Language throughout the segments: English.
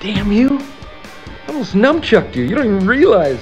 Damn you. I almost numchucked you. You don't even realize.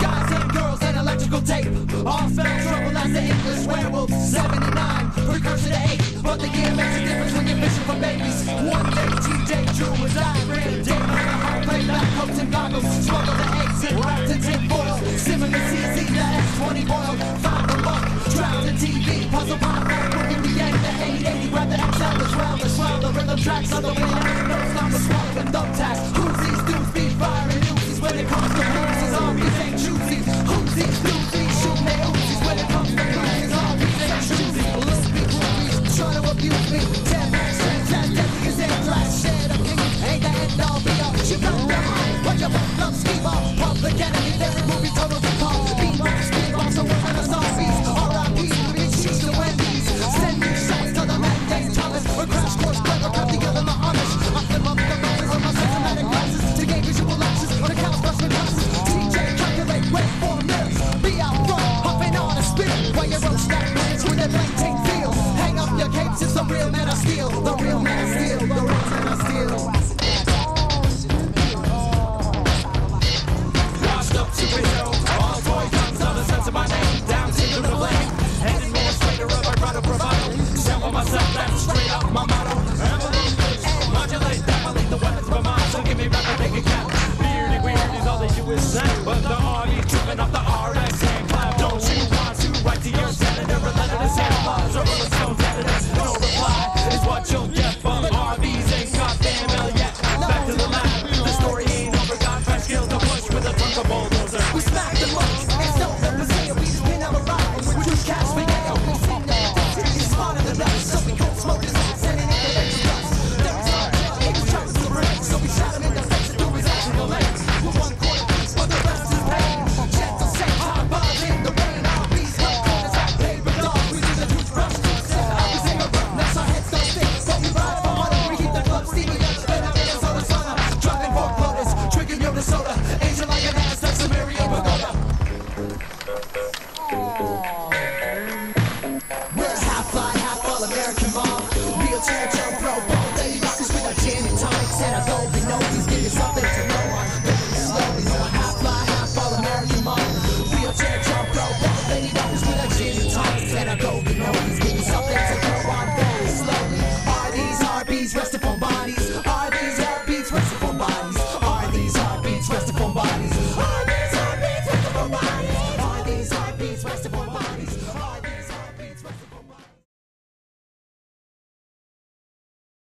Goddamn girls and electrical tape. All spell trouble as the English werewolf. Seventy nine, and nine, precursor to eight. But the year makes a difference when you're fishing for babies. One day, T-Day, Drew was I. Day on the hard play, black coats and goggles. Struggle to exit, wrapped in tin foil. Simmer the CZ, the S20 boil. Five the buck, trapped the TV. Puzzle pop, back, look in the end, the 880. Grab the XL, the shroud, the swell, the rhythm tracks on the way.